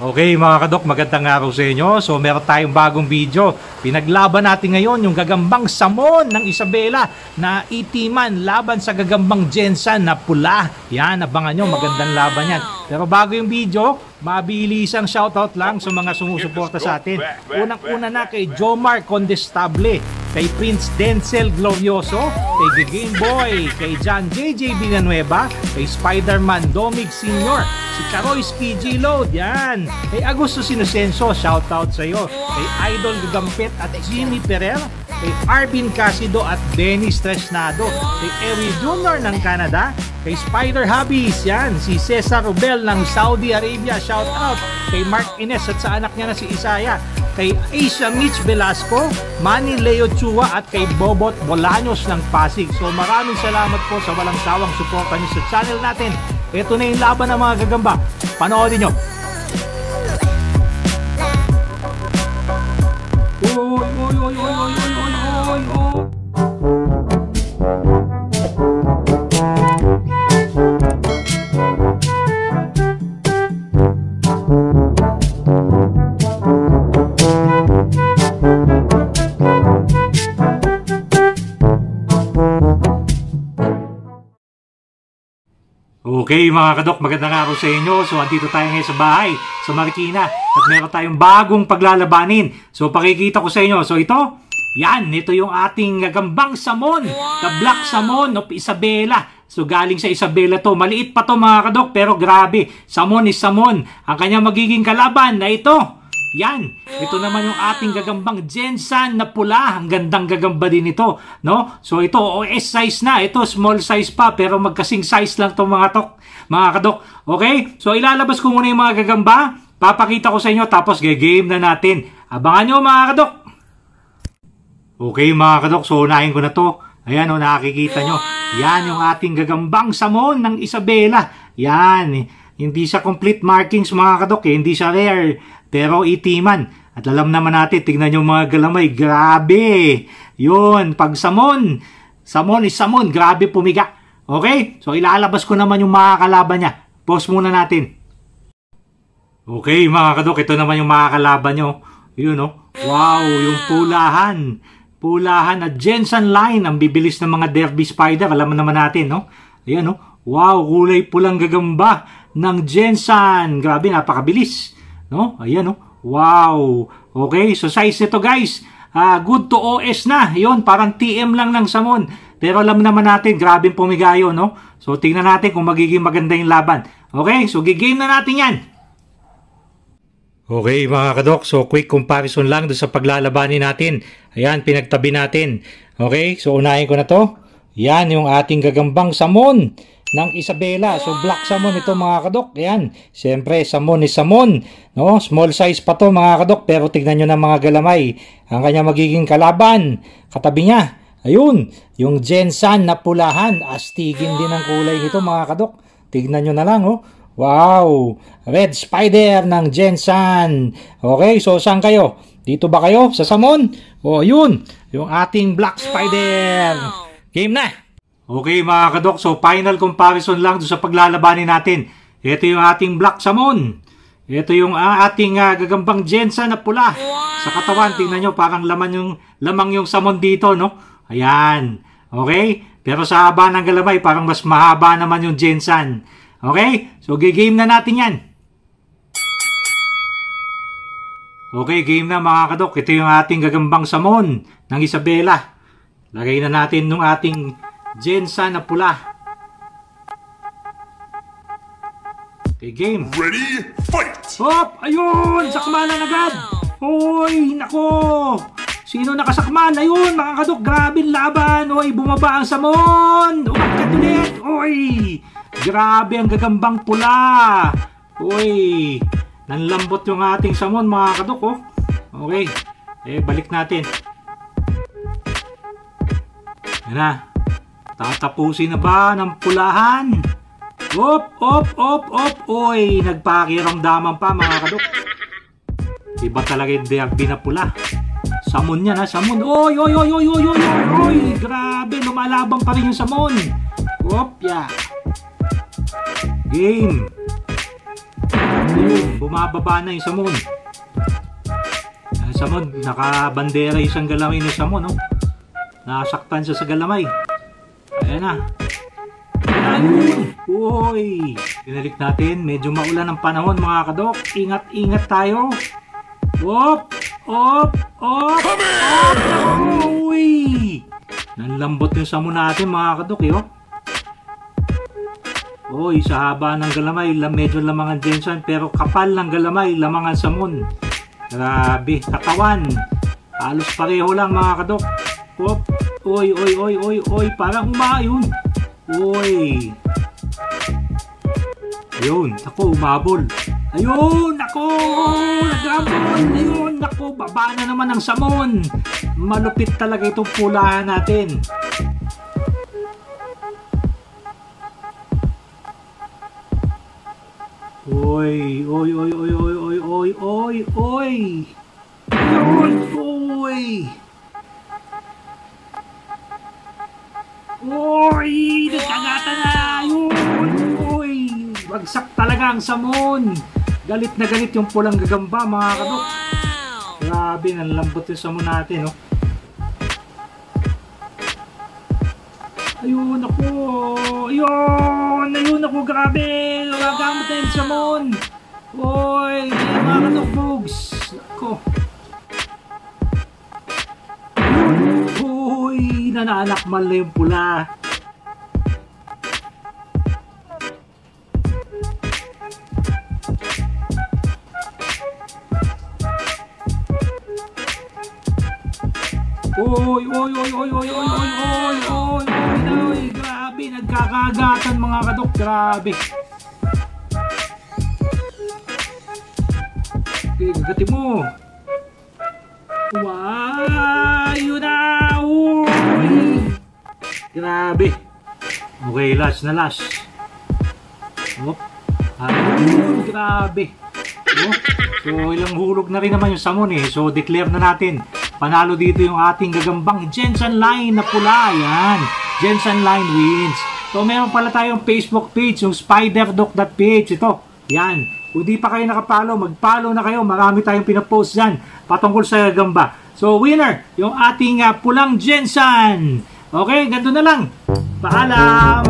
Okay mga kadok, magandang araw sa inyo. So meron tayong bagong video. Pinaglaban natin ngayon yung gagambang samon ng Isabela na itiman laban sa gagambang Jensan na pula. Yan, abangan nyo, magandang laban yan. Pero bago yung video, mabilisang shoutout lang sa mga sumusuporta sa atin. Unang-una na kay Jomar Condestable, kay Prince Denzel Glorioso, kay Game Boy, kay John JJ Villanueva, kay Spider-Man Domig Sr., si Charoy Ski Load, yan. Kay Agusto Sinosenso, shoutout sa iyo. Kay Idol Gagampet at Jimmy Pereira, kay Arvin Casido at Dennis Tresnado, kay Ewi Jr. ng Canada, kay Spider Hobbies, yan, si Cesar Rubel ng Saudi Arabia, shoutout, kay Mark Ines at sa anak niya na si Isaya, kay Asia Mitch Velasco, Manny Leo Chua at kay Bobot Bolaños ng Pasig. So maraming salamat po sa walang sawang suporta niyo sa channel natin. Ito na yung laban ng mga gagamba. Panoodin nyo. Uy, uy, uy, uy, uy, uy, uy, uy, uy. Okay mga kadok, magandang araw sa inyo. So andito tayo ngayon sa bahay, sa Marikina. At meron tayong bagong paglalabanin. So pakikita ko sa inyo. So ito, yan, ito yung ating gagambang samon. The Black Samon of Isabela. So galing sa Isabela to. Maliit pa to mga kadok, pero grabe. Samon is samon. Ang kanya magiging kalaban na ito. Yan, ito naman yung ating gagambang Jensan na pula. Ang gandang gagamba din ito, no? So ito OS size na, ito small size pa pero magkasing size lang 'tong mga tok, mga kadok. Okay? So ilalabas ko muna yung mga gagamba, papakita ko sa inyo tapos ge-game na natin. Abangan nyo mga kadok. Okay mga kadok, so unahin ko na to. Ayan o, nakikita nyo. Yan yung ating gagambang samon ng Isabela. Yan, hindi siya complete markings mga kadok eh. Hindi siya rare. Pero itiman. At alam naman natin, tignan yung mga galamay. Grabe! Yun, pag samon. Samon is samon. Grabe pumiga. Okay? So ilalabas ko naman yung mga kalaban niya. Pause muna natin. Okay mga kadok, ito naman yung mga kalaban nyo. Yun no? Wow, yung pulahan. Pulahan at Jensen line. Ang bibilis ng mga Derby Spider. Alam naman natin, no? Ayan no? Wow, kulay pulang gagamba ng Jensen. Grabe, napakabilis. No? Ayan, no? Wow! Okay, so size nito guys, uh, good to OS na. Yon parang TM lang ng Samon. Pero alam naman natin, grabe pumigayo, no? So, tingnan natin kung magiging maganda yung laban. Okay, so gigame na natin yan. Okay mga kadok, so quick comparison lang doon sa paglalabanin natin. Ayan, pinagtabi natin. Okay, so unahin ko na to. Yan yung ating gagambang Samon ng Isabela. So black salmon ito mga kadok. Ayan. Siyempre, salmon is salmon. No? Small size pa to mga kadok. Pero tignan nyo ng mga galamay. Ang kanya magiging kalaban. Katabi niya. Ayun. Yung Jensan na pulahan. Astigin din ang kulay nito mga kadok. Tignan nyo na lang oh. Wow! Red Spider ng Jensan. Okay, so saan kayo? Dito ba kayo? Sa Samon? O, oh, yun. Yung ating Black Spider. Game na! Okay mga kadok, so final comparison lang sa paglalabanin natin. Ito yung ating Black Samon. Ito yung uh, ating uh, gagambang Jensa na pula. Sa katawan, tingnan nyo, parang laman yung, lamang yung Samon dito, no? Ayan. Okay? Pero sa haba ng galamay, parang mas mahaba naman yung Jensan. Okay? So, game na natin yan. Okay, game na mga kadok. Ito yung ating gagambang Samon ng Isabela. Lagay na natin nung ating Jensa na pula. Okay, game. Ready, fight! Hop! Ayun! Sakmanan agad! Hoy! Nako! Sino nakasakman? Ayun! Mga kadok! Grabe laban! Hoy! Bumaba ang samon! Umakyat ulit! Hoy! Grabe ang gagambang pula! Hoy! Nanlambot yung ating samon mga kadok oh. Okay. Eh, balik natin. Yan na. Tatapusin na ba ng pulahan? Op, op, op, op. Oy, nagpakiramdaman pa mga kadok. Iba talaga yung derby na pula. Samon yan ha, samon. Oy, oy, oy, oy, oy, oy, oy, oy. Grabe, lumalabang pa rin yung samon. Op. Yeah. Game. Ayun, bumababa na yung samon. Ang samon, nakabandera isang galamay ni samon, no? Nasaktan siya sa galamay. Ayan na. Ayun! Uy! Binalik natin. Medyo maulan ang panahon mga kadok. Ingat-ingat tayo. Op! Op! Op! Op! Uy! Nanlambot yung samon natin mga kadok eh, oh. Uy, sa haba ng galamay, la- medyo lamangan Jensen, pero kapal ng galamay, lamangan samon. Grabe, katawan. Halos pareho lang mga kadok. Op! Oy, oy, oy, oy, oy. Parang umayun. Oy. Ayun. Ako, umabol. Ayun, ako. Nagabol. Ayun, ako. Baba na naman ang samon. Malupit talaga itong pulaan natin. Oy, oy, oy, oy, oy, oy, oy, oy. Ayun, oy. Uy, nagkagata na. Ayun, uy. Bagsak talaga ang samon. Galit na galit yung pulang gagamba, mga kadok. Grabe, nanlambot yung samon natin, oh. Ayun ako. Ayun. Ayun ako. Grabe. Gagamot na yung samon. Uy. Mga kadokbogs. Ako. Nananakmal na yung pula. Uy, uy, uy, uy, uy, uy, uy, uy, uy, uy, uy, grabe, nagkakagatan mga kadok, grabe. Okay, gagati mo. Wow, yun na. Grabe. Okay, last na last. Oh, ayun, grabe. Oh, so, ilang hulog na rin naman yung samon eh. So, declare na natin. Panalo dito yung ating gagambang Jensen Line na pula. Yan. Jensen Line wins. So, meron pala tayong Facebook page, yung spiderdoc.page. Ito. Yan. Kung di pa kayo nakapalo, magpalo na kayo. Marami tayong pinapost dyan patungkol sa gagamba. So, winner, yung ating uh, pulang Jensen. Okay, ganito na lang. Paalam!